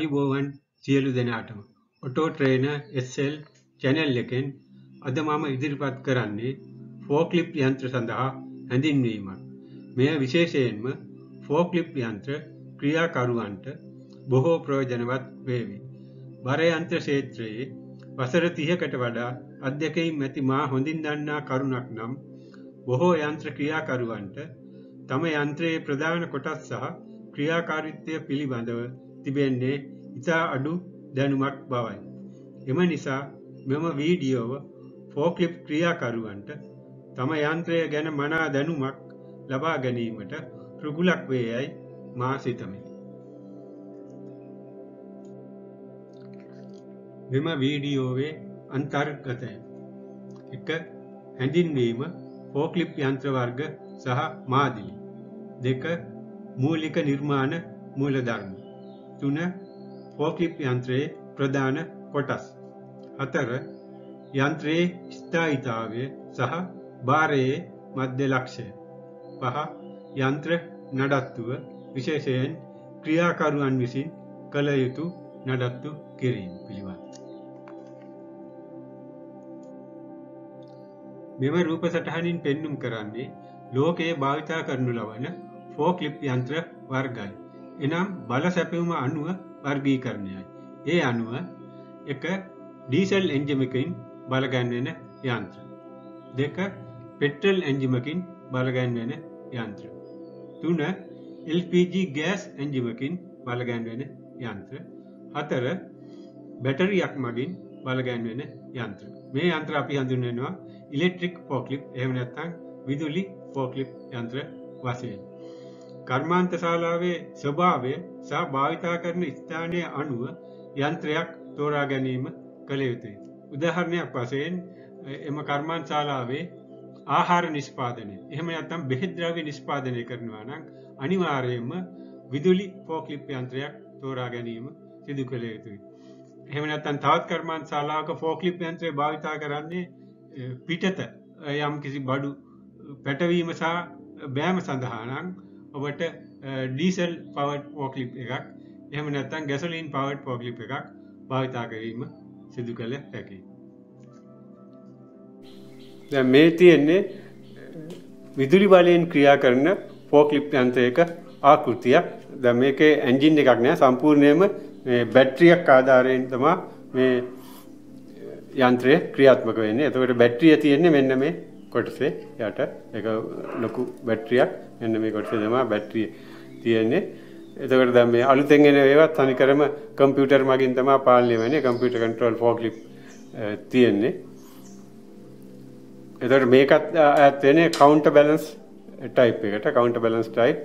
ආයුබෝවන් සියලු දෙනාටම ඔටෝ ට්‍රේන SL චැනල් එකෙන් අද මම ඉදිරිපත් කරන්නේ ෆෝක්ලිප් යන්ත්‍ර සඳහා හැඳින්වීමක්. මෙය විශේෂයෙන්ම ෆෝක්ලිප් යන්ත්‍ර ක්‍රියාකරුවන්ට බොහෝ ප්‍රයෝජනවත් වේවි. බර යන්ත්‍ර ක්ෂේත්‍රයේ වසර 30කට වඩා අධ්‍යක්ෂයින් ඇති මා හොඳින් දන්නා කරුණක් නම් බොහෝ යන්ත්‍ර ක්‍රියාකරුවන්ට තම යන්ත්‍රයේ ප්‍රධාන කොටස් සහ ක්‍රියාකාරීත්වය පිළිබඳව තිබෙන්නේ ඉතා අඩු දැනුමක් බවයි. එම නිසා මෙම වීඩියෝව ෆෝක්ලිප් ක්‍රියාකරුවන්ට තම යන්ත්‍රය ගැන මනා දැනුමක් ලබා ගැනීමට ප්‍රගුලක් වේ යැයි මා සිතමි. මෙම වීඩියෝවේ අන්තර්ගතය එක හැඳින්වීම ෆෝක්ලිප් යන්ත්‍රවර්ග සහ මාදිලි දෙක මූලික නිර්මාණ මූලධර්ම තුන ෆෝක්ලිප් යන්ත්‍රයේ ප්‍රධාන කොටස් හතර යන්ත්‍රයේ ස්ථායිතාවය සහ භාරයේ මධ්‍ය ලක්ෂය පහ යන්ත්‍ර නඩත්තුව විශේෂයෙන් ක්‍රියාකරුවන් විසින් කළ යුතු නඩත්තු කිරීම පිළිබඳ. මෙම රූප සටහනින් පෙන්නුම් කරන්නේ ලෝකයේ භාවිතා කරනු ලබන ෆෝක්ලිප් යන්ත්‍ර වර්ගයි. එනම් බල සැපවුම අනුව වර්ගීකරණයයි. ඒ අනුව එක ඩීසල් එන්ජිමකින් බලගැන්වෙන යන්ත්‍ර. දෙක පෙට්‍රල් එන්ජිමකින් බලගැන්වෙන යන්ත්‍ර. තුන LPG ගෑස් එන්ජිමකින් බලගැන්වෙන යන්ත්‍ර. හතර බැටරියක් මගින් බලගැන්වෙන යන්ත්‍ර. මේ යන්ත්‍ර අපි හඳුන්වනවා ඉලෙක්ට්‍රික් ෆෝක්ලිප් එහෙම නැත්නම් විදුලි ෆෝක්ලිප් යන්ත්‍ර වශයෙන්. කර්මාන්ත ශාලාවේ ස්වභාවය සහ භාවිතා කරන ස්ථානය අනුව යන්ත්‍රයක් තෝරා ගැනීම කළ යුතුයි. උදාහරණයක් වශයෙන් එම කර්මාන්ත ශාලාවේ ආහාර නිෂ්පාදනය එහෙම නැත්නම් බෙහෙත් ද්‍රව්‍ය නිෂ්පාදනය කරනවා නම් අනිවාර්යයෙන්ම විදුලි ෆෝක්ලිප් යන්ත්‍රයක් තෝරා ගැනීම සිදු කළ යුතුයි. එහෙම නැත්නම් තවත් කර්මාන්ත ශාලාවක ෆෝක්ලිප් යන්ත්‍රය භාවිතා කරන්නේ පිටත යම් කිසි බඩු පැටවීම සහ බෑම සඳහා නම් ඔබට ඩීසල් පවට් පෝක්ලිප් එකක් එහම නැත්තන් ගැසලින් පවට් පෝක්ලිප් එකක් භාවිතා කිරීම සිදු කළ හැකි. මේ තියෙන්නේ විදුලි බලයෙන් ක්‍රියා කරන ෆෝක්ලිප් යන්ත්‍රයක ආකෘතියක් ද මේක ඇන්ජින් එකක් නෑ සම්පූර්ණයම බැට්‍රියක් ආධාරයෙන් තමා මේ යන්ත්‍රය ක්‍රියාත්මක වෙන්නේ එතකට බැට්‍රිය තියෙන්නේ මෙන්න මේ කොටසේ යට එක ලොකු බැට්‍රියක් මෙන්න මේ කොටසේ තමයි බැටරිය තියෙන්නේ. එතකොට දැන් මේ අලුතෙන් එන ඒවත් තනිකරම කම්පියුටර් මගින් තමයි පාලනය වෙන්නේ. කම්පියුටර් කන්ට්‍රෝල් ෆෝක්ලිප් තියෙන්නේ. එතකොට මේකත් ඈත් වෙන්නේ කවුන්ටර් බැලන්ස් ටයිප් එකට. Counter balance type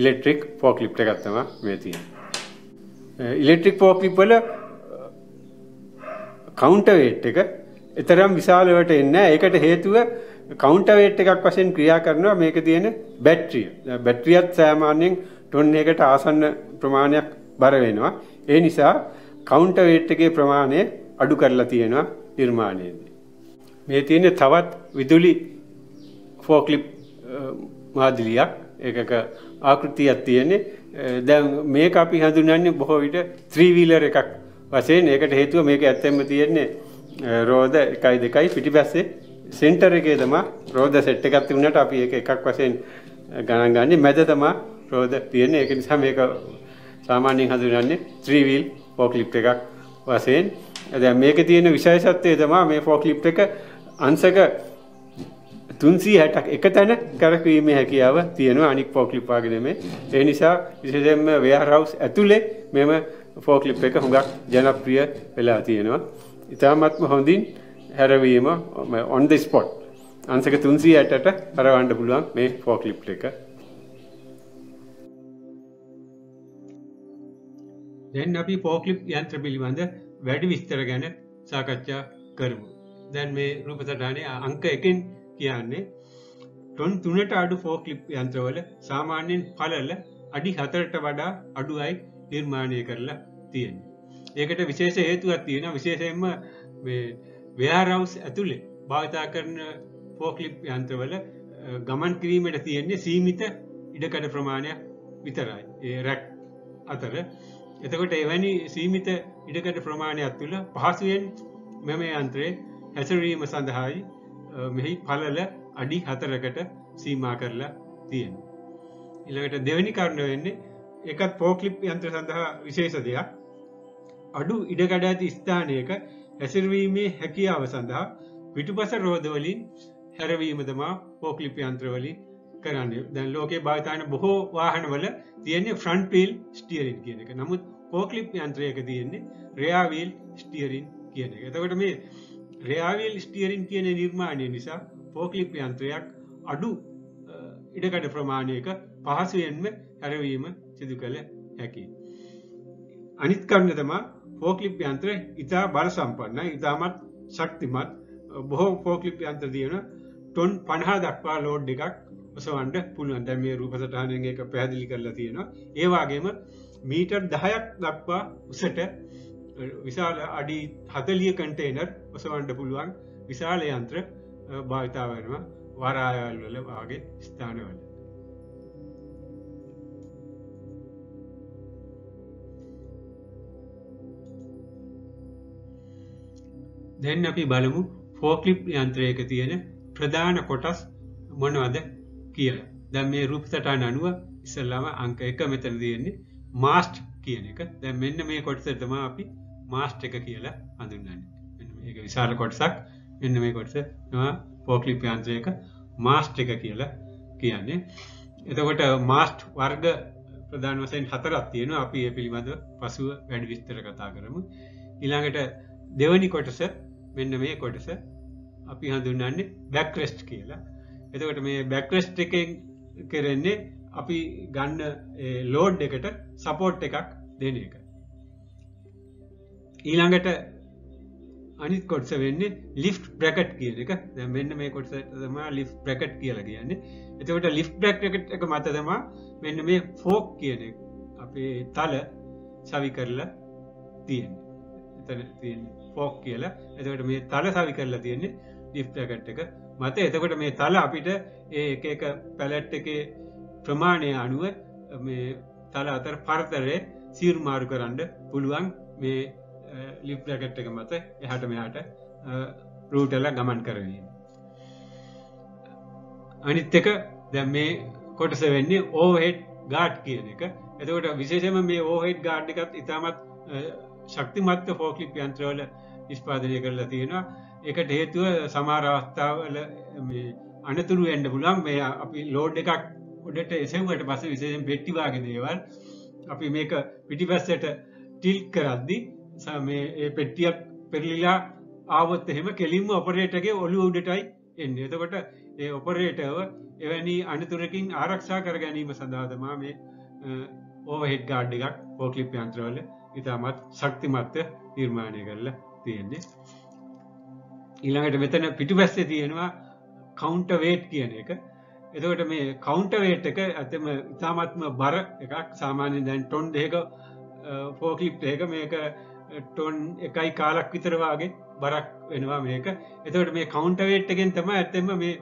electric forklift එකක් තමයි මේ තියෙන්නේ. ඉලෙක්ට්‍රික් ෆෝක්ලිප් වල කවුන්ටර් වේට් එක එතරම් විශාල වට එන්නේ නැහැ. ඒකට හේතුව කවුන්ටවේට් එකක් වශයෙන් ක්‍රියා කරනවා මේක තියෙන බැට්‍රිය. බැට්‍රියත් සාමාන්‍යයෙන් ටොන් එකකට ආසන්න ප්‍රමාණයක් බර වෙනවා. ඒ නිසා කවුන්ටවේට් එකේ ප්‍රමාණය අඩු කරලා තියෙනවා නිර්මාණයේදී. මේ තියෙන තවත් විදුලි ෆෝක්ලිප් මාදිලියක් ඒකක ආකෘතියක් තියෙන්නේ. දැන් මේක අපි හඳුන්වන්නේ බොහෝ විට 3 wheeler එකක් වශයෙන් ඒකට හේතුව මේක ඇත්තෙන්ම තියෙන්නේ රෝද 1 2 පිටිපස්සේ සෙන්ටර් එකේ තමයි රෝද සෙට් එකක් තිබුණාට අපි ඒක එකක් වශයෙන් ගණන් ගන්නේ. මැද තමයි රෝද තියෙන්නේ. ඒක නිසා මේක සාමාන්‍යයෙන් හඳුන්වන්නේ 3 wheel forklift එකක් වශයෙන්. දැන් මේකේ තියෙන විශේෂත්වය තමයි මේ forklift එක අංශක 360ක් එක තැන කරකවීමේ හැකියාව තියෙනවා අනික් forklift වගේ නෙමෙයි. ඒ නිසා විශේෂයෙන්ම warehouse ඇතුලේ මෙම forklift එක හුඟක් ජනප්‍රිය වෙලා තියෙනවා. ඉතාමත්ම හොඳින් හැරවීම ඔන් ද ස්පොට් අන්සක තුන්සී ඇටට හරවන්න පුළුවන් මේ ෆෝක්ලිප් එක. දැන් අපි ෆෝක්ලිප් යන්ත්‍ර පිළිබඳ වැඩි විස්තර ගැන සාකච්ඡා කරමු. දැන් මේ රූපසටහනේ අංක එකෙන් කියන්නේ ටොන් තුනට අඩු ෆෝක්ලිප් යන්ත්‍රවල සාමාන්‍යයෙන් පලල අඩි හතරට වඩා අඩුවයි නිර්මාණය කරලා තියෙන. ඒකට විශේෂ හේතුවක් තියෙන විශේෂයෙන්ම වේහරවස් ඇතුළේ භාවිතා කරන ෆෝක්ලිප් යන්ත්‍රවල ගමන් කිරීමට තියෙන්නේ සීමිත ඉඩකඩ ප්‍රමාණයක් විතරයි. ඒ රැක් අතර. එතකොට එවැනි සීමිත ඉඩකට ප්‍රමාණයක් තුළ පහසුවෙන් මෙම යන්ත්‍රයේ හැසරීම සඳහායි මෙහි පලල අඩි හතරකට සීමා කරලා තියෙන. ඉළඟට දෙවැනි කරණ වෙන්නේ එකත් පෝකලිප් යන්ත්‍ර සඳහා විශේෂ දෙයක්. අඩු ඉඩකඩ ඇති ස්ථානයක හැසිරවීමේ හැකියාව සඳහා පිටුපස රෝධවලින් හැරවීම තමා පෝකලිප් යන්ත්‍රවලින් කරන්න. දැන් ලෝකේ භාවිතාන බොහෝ වාහනවල තියෙන්නේ ෆ්‍රන්ට්වීල් ස්ටියරින් කියන එක. නමුත් පෝකලිප් යන්ත්‍රයක තියෙන්නේ රයාවීල් ස්ටියරින් කියන එක. එතකොට මේ රයාවීල් ස්ටියරින් කියන නිර්මාණය නිසා පෝකලිප් යන්ත්‍රයක් අඩු ඉඩකඩ ප්‍රමාණයක පහසුවෙන්ම හැරවීම සිදු කළ හැකි. අනිත් කරන්න තමා ෆෝකලිප් යන්ත්‍ර ඉතා බල සම්පන්න ඉතාමත් ශක්තිමත්. බොහෝ ෆෝකලිප් යන්ත්‍ර තියෙන ටොන් පණහා දක්වා ලෝඩ් එකක් ඔසවන්ට පුළුවන්. දැන් මේ රූපසටහනෙන් එක පැහැදිලි කරලා තියෙනවා. ඒ වගේම මීටර් 10ක් දක්වා උසට විශාල අඩි 40 කන්ටේනර් ඔසවන්න පුළුවන්. විශාල යන්ත්‍ර භාවිතා වෙනවා. වරායවල වල වාගේ ස්ථානවල. දැන් අපි බලමු ෆෝක්ලිප් යන්ත්‍රයක තියෙන ප්‍රධාන කොටස් මොනවද කියලා. දැන් මේ රූප සටහන අනුව ඉස්සල්ලාම අංක 1 මෙතන තියෙන්නේ මාස්ට් කියන එක. දැන් මෙන්න මේ කොටස තමයි අපි මාස්ට් එක කියලා හඳුන්වන්නේ. මෙන්න මේක විශාල කොටසක්. මෙන්න මේ කොටස තමයි ෆෝක්ලිප් යන්ත්‍රයක මාස්ට් එක කියලා කියන්නේ. එතකොට මාස්ට් වර්ග ප්‍රධාන වශයෙන් හතරක් තියෙනවා. අපි ඒ පිළිබඳව පසුව වැඩි විස්තර කතා කරමු. ඊළඟට දෙවනි කොටස මෙන්න මේ කොටස අපි හඳුන්වන්නේ බැක්රෙස්ට් කියලා. එතකොට මේ බැක්රෙස්ට් එකෙන් කරන්නේ අපි ගන්න ලෝඩ් එකට සපෝට් එකක් දෙන එක. ඊළඟට අනිත් කොටස වෙන්නේ ලිෆ් බ්‍රැකට් කියන එක දැන් මෙන්න මේ කොටස තමයි ලිෆ් බ්‍රැකට් කියලා කියන්නේ. එතකොට ලිෆ් බ්‍රැකට් එක මත තමයි මෙන්න මේ ෆෝක් කියන එක අපේ තල සවි කරලා තියෙන්නේ. එතන තියෙන්නේ ෆෝක් කියලා. එතකට මේ තල සවි කරලා තියෙන්නේ ඩිෆ්ටකට් එක. මත එතකොට මේ තල අපිට ඒ එක එක පැලට් එක ප්‍රමාණය අනුව මේ තල අතර පරතරය සීර්මාරු කරන්න පුළුවන් මේ ලිප්ලකට් එක මත එහට මෙහාට රූටල ගමන් කරවීම අනිත් එක දැ මේ කොටස වෙන්නේ ඕහෙඩ් ගාඩ් කියන එක. එතකොට විශේෂම මේ ඕහෙඩ් ගාඩ් එකත් ඉතාමත් ශක්තිමත්ත ෆෝකලිප් යන්ත්‍රවල නිෂ්පාදනය කරලා තියෙනවා. එකට හේතුව සමාරවස්ථාවල අනතුරු එන්ඩ පුළන් මේ අපි ලෝඩ් එකක් ඔඩට එසව්වට පස විශේෂෙන් පෙට්ටිවාගේ දේවල් අපි මේක පිටිපස්සට ටිල් කරද්දි ඒ පෙට්ටියක් පෙරලිලා ආවොත් එහෙම කෙලින්ම ඔපරේටගේ ඔලු උඩටයි එන්න. එතකොට ඒ ඔපරේටව එවැනි අනතුරකින් ආරක්ෂා කර ගැනීම සඳහාදමා මේ ඕහෙඩ් ගාඩ් එකක් පෝකලිප් යන්ත්‍රවල ඉතාමත් ශක්තිමත්ත නිර්මාණය කරලා තියෙන්නේ. ඊළඟට මෙතන පිටුපැස්සේ තියෙනවා කවුන්ට වේට් කියන එක. එතකොට මේ කවුන්ට වේට් එක ඇතම ඉතාමත්ම බර එකක්. සාමාන්‍ය දැන් ටොන් දෙක ෆෝකලිප් එක මේක ටොන් එකයි කාලක් විතරවාගේ බරක් වෙනවා මේක. එතවට මේ කවුන්ට වේට් එකෙන් තම ඇත්තෙම මේ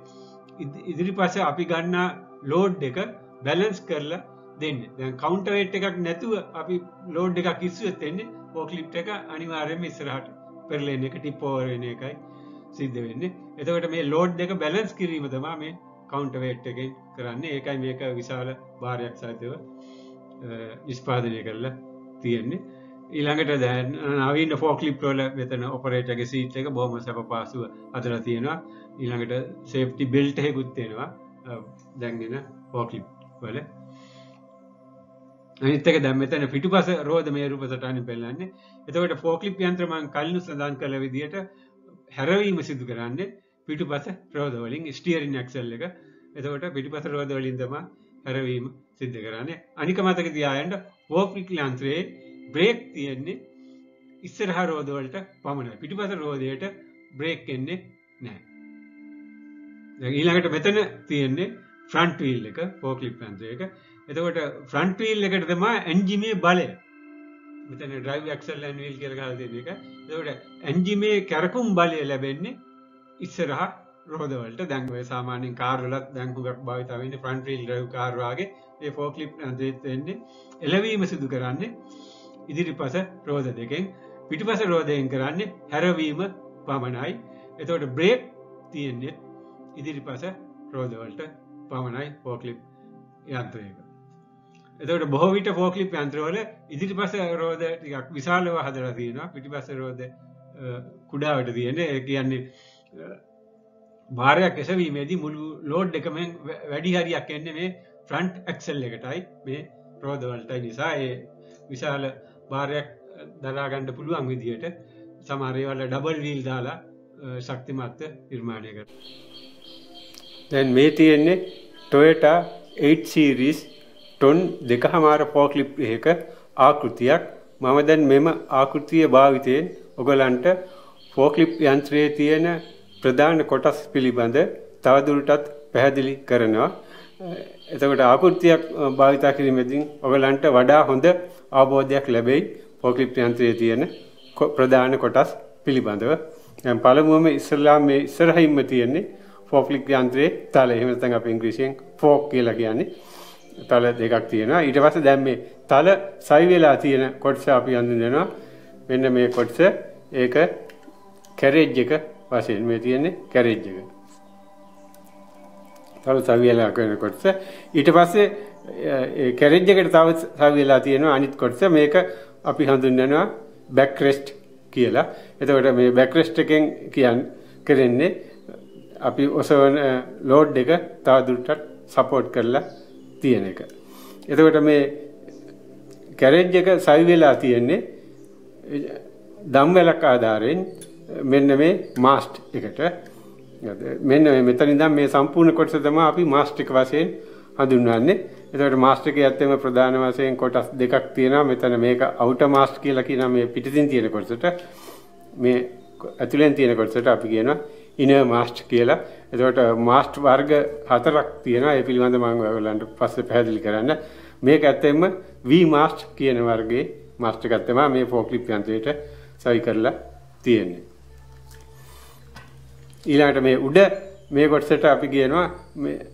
ඉදිරි පස අපි ගන්නා ලෝඩ් එක බැලන්ස් කරලා දෙන්න. දැන් කවුන්ට වේට් එකක් නැතුව අපි ලෝඩ් එකක් කිස්සුවත් එන්නේ ෝකලිප් එක අනිවාර්යම ඉස්සරහට. පෙරලෙන් එක ටිපෝරෙන එකයි සිද්ධ වෙන්න. එතකට මේ ලෝඩ් එක බැලන්ස් කිරීම තමා මේ කවුන්ට වේට් එක කරන්න. ඒකයි මේක විශාල භාරයක් සහිතව නිස්පාදනය කරලා තියෙන්නේ. ඊළඟට දැන් නවීන ෆෝකලිප්ටෝල මෙතන ඔපරේටගේ සීට් එක බොහම සැප පාසුව අතර තියෙනවා. ඊළඟට සේප්ටි බෙල්ට හෙකුත්තෙනවා දැන්ගෙන ෆෝකලිප් වල. අනිත්තක දැම්මතන පිටුපස රෝධ මේ රූපසටාන පෙල්ලන්නේ එතකට ෆෝකලිප් යන්ත්‍රමන් කල්නු සඳන් කළ විදිට හැරවීම සිදු කරන්න පිටුපස රෝධවලින් ස්ටියරින් ක්සල් එක. එතකොට පිටිපස රෝධවලින් තම හැරවීම සිද්ධ කරන්නේ. අනික මතක තියායන්ට ෝපික් යන්ත්‍රයේ බ්‍රේක් තියෙන්නේ ඉස්සරහ රෝධවලට පමණ පිටිපස රෝධයට බ්‍රේක් එන්නේ නෑ ඊළඟට මෙතන තියෙන්නේ ෆ්‍රන්ට්වීල් එක පෝකලිප් යන්ත්‍රයක එතකොට ෆ්‍රන්ට්වීල් එකට තමා ඇන්ජිමේ බලය. මෙතන ඩ්‍රයිව් ක්සල් ඇන්වීල් කියල කාල දෙන එක. එතකොට ඇන්ජිමේ කැරකුම් බලය ලැබෙන්නේ ඉස්සරහ රෝධවලට දැන්ව සාමානෙන් කාරලත් දැංකුගක් භාවිතාවන්න ෆ්‍රන්ට්‍රීල් ්‍රව් කාරවාගේ ඒ ෆෝකලිප් දේතෙන්නේ එලවීම සිදු කරන්නේ ඉදිරිපස රෝධ දෙකෙන්. පිටිපස රෝධයෙන් කරන්නේ හැරවීම පමණයි. එතවට බ්‍රේක් තියෙන්නේ ඉදිරිපස රෝධවලට පමණයි පෝකලිප් යන්ත්‍රයක. එතවට බොහෝවිට ෆෝකලිප් යන්ත්‍රවල ඉදිරිපස රෝධ ටිකක් විශාලව හදර තියෙන පිටිපස රෝධ කුඩාවට තියෙන කියන්නේ භාරයක් එසවීමේදී මුළු ලෝඩ් එකමෙන් වැඩි හරියක් එන්න මේ ෆ්‍රන්ට් ඇක්සල් එකටයි මේ රෝධවලටයි නිසා. ඒ විශාල භාරයක් දරාගණ්ඩ පුළුවන් විදියට සමාරයවල ඩබල් වීල් දාලා ශක්තිමත්ත නිර්මාණය කර. දැන් මේ තියෙන්නේ ටොයට 8 සීරිස් ටොන් දෙක හමාර පෝක්ලිප් එක ආකෘතියක් මම දැන් මෙම ආකෘතිය භාවිතයෙන් ඔගලන්ට ෆෝක්ලිප් යන්ත්‍රයේ තියෙන ප්‍රධාන කොටස් පිළිබඳ තවදුරටත් පැහැදිලි කරනවා. එතකොට ආකෘතියක් භාවිතා කිරීමේදී ඔයගලන්ට වඩා හොඳ අවබෝධයක් ලැබෙයි ෆෝක්ලිප් යන්ත්‍රයේ තියෙන ප්‍රධාන කොටස් පිළිබඳව. දැන් පළමුවම ඉස්ලාම් මේ ඉස්සරහින්ම තියෙන්නේ ෆෝක්ලිප් යන්ත්‍රයේ තල. එහෙම නැත්නම් අපි ඉංග්‍රීසියෙන් ෆෝක් කියලා කියන්නේ. තල දෙකක් තියෙනවා. ඊට පස්සේ දැන් මේ තල සයි වෙලා තියෙන කොටස අපි හඳුන්වනවා. මෙන්න මේ කොටස ඒක කැරේජ් එක වශයෙන් මේ තියෙන්නේ කැරේජ් එක. තව සවි වෙලා කරන කොටස. ඊට පස්සේ ඒ කැරේජ් එකට තව සවි වෙලා තියෙනවා අනිත් කොටස. මේක අපි හඳුන්වනවා බෑක් රෙස්ට් කියලා. එතකොට මේ බෑක් රෙස්ට් එකෙන් කියන්නේ කරන්නේ අපි ඔසවන ලෝඩ් එක තව දුරටත් සපෝට් කරලා තියෙන එක. එතකොට මේ කැරේජ් එක සවි වෙලා තියෙන්නේ දම්වැලක් ආධාරයෙන් මෙන්න මේ මාස්ට් එකට මෙන්න මෙතන ඉඳන් මේ සම්පූර්ණ කොටස තමයි අපි මාස්ට් එක වශයෙන් හඳුන්වන්නේ. එතකොට මාස්ට් එකේ ඇත්තම ප්‍රධාන වශයෙන් කොටස් දෙකක් තියෙනවා. මෙතන මේක අවුටර් මාස්ට් කියලා කියනවා මේ පිටින් තියෙන කොටසට. මේ ඇතුලෙන් තියෙන කොටසට අපි කියනවා ඉනර් මාස්ට් කියලා. එතකොට මාස්ට් වර්ග හතරක් තියෙනවා. ඒ පිළිබඳව මම ඔයගොල්ලන්ට පස්සේ පැහැදිලි කරන්න. මේක ඇත්තෙම V මාස්ට් කියන වර්ගයේ මාස්ට් එකක් තමයි මේ ෆෝක්ලිප් යන්ත්‍රයට සවි කරලා තියෙන්නේ. ඊළඟට මේ උඩ මේ කොටසට අපි කියනවා මේ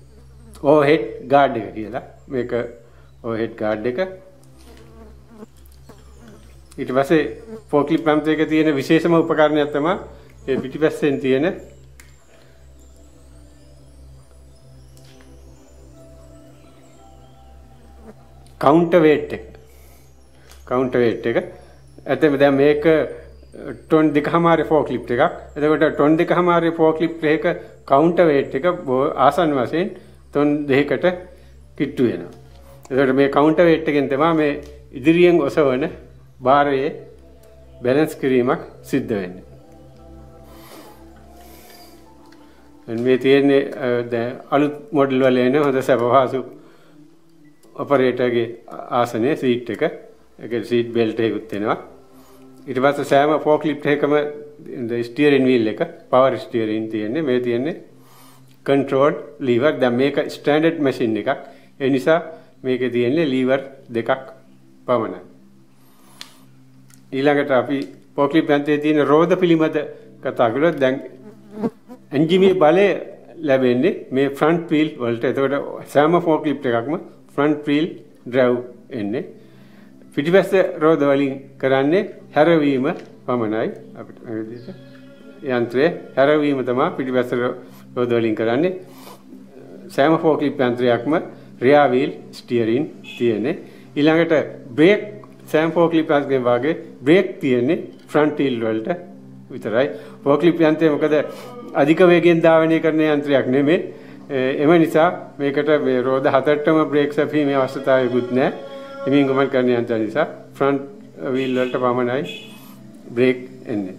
ඕහෙඩ් ගාඩ් එක කියලා. මේක ඕහෙඩ් ගාඩ් එක. ඊට පස්සේ ෆෝක්ලිප් යන්ත්‍රයක තියෙන විශේෂම උපකරණයක් තමයි ඒ පිටිපස්සෙන් තියෙන කවුන්ටර් වේට් එක. කවුන්ටර් වේට් එක. ඇත්තම දැන් මේක ටොන් දෙකමාරේ ෆෝක්ලිප් එකක්. එතකොට ටොන් දෙකමාරේ ෆෝක්ලිප් එක කවුන්ටර් වේට් එක ආසන්න වශයෙන් ටොන් දෙකකට කිට්ටු වෙනවා. එතකොට මේ කවුන්ටර් වේට් එකෙන් තමයි මේ ඉදිරියෙන් ඔසවන භාරයේ බැලන්ස් කිරීමක් සිද්ධ වෙන්නේ. මේ තියෙන්නේ අලුත් මොඩල් වල එන හොඳ සැපපහසු ඔපරේටර්ගේ ආසනයේ සීට් එක. ඒක සීට් බෙල්ට් එකකුත් එනවා. ඊට පස්සේ සෑම ෆෝක්ලිෆ්ට් එකකම ස්ටියරින් වීල් එක පවර් ස්ටියරින් තියෙන්නේ මේ තියෙන්නේ කන්ට්‍රෝල් ලීවර් දැන් මේක ස්ටෑන්ඩඩ් මැෂින් එකක් ඒ නිසා මේකේ තියෙන්නේ ලීවර් දෙකක් පමණයි ඊළඟට අපි ෆෝක්ලිෆ්ට් යන්ත්‍රයේ තියෙන රෝද පිළිමද කතා කළොත් දැන් එන්ජිමේ බලය ලැබෙන්නේ මේ ෆ්‍රන්ට් වීල් වලට. එතකොට සෑම ෆෝක්ලිෆ්ට් එකක්ම ෆ්‍රන්ට් වීල් ඩ්‍රයිව් එන්නේ. පිටිපස්ස රෝද වලින් කරන්නේ හැරවීම පමණයි. අපිට යන්ත්‍රයේ හැරවීම තමයි පිටිපස්ස රෝද වලින් කරන්නේ. සෑම ෆෝක්ලිප් යන්ත්‍රයක්ම රියා වීල් ස්ටියරින් තියෙන්නේ. ඊළඟට බ්‍රේක් සෑම ෆෝක්ලිප් යන්ත්‍රයෙන් වාගේ බ්‍රේක් තියෙන්නේ ෆ්‍රන්ට් වීල් වලට විතරයි. ෆෝක්ලිප් යන්ත්‍රය මොකද අධික වේගයෙන් ධාවනය කරන යන්ත්‍රයක් නෙමෙයි එම නිසා මේකට මේ රෝද හතරටම බ්‍රේක් සැපීමේ අවශ්‍යතාවයකුත් නැහැ හිමින් ගමන් කරන යන්ත්‍ර නිසා ෆ්‍රන්ට් වීල් වලට පමණයි බ්‍රේක් එන්නේ.